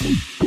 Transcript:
Bye.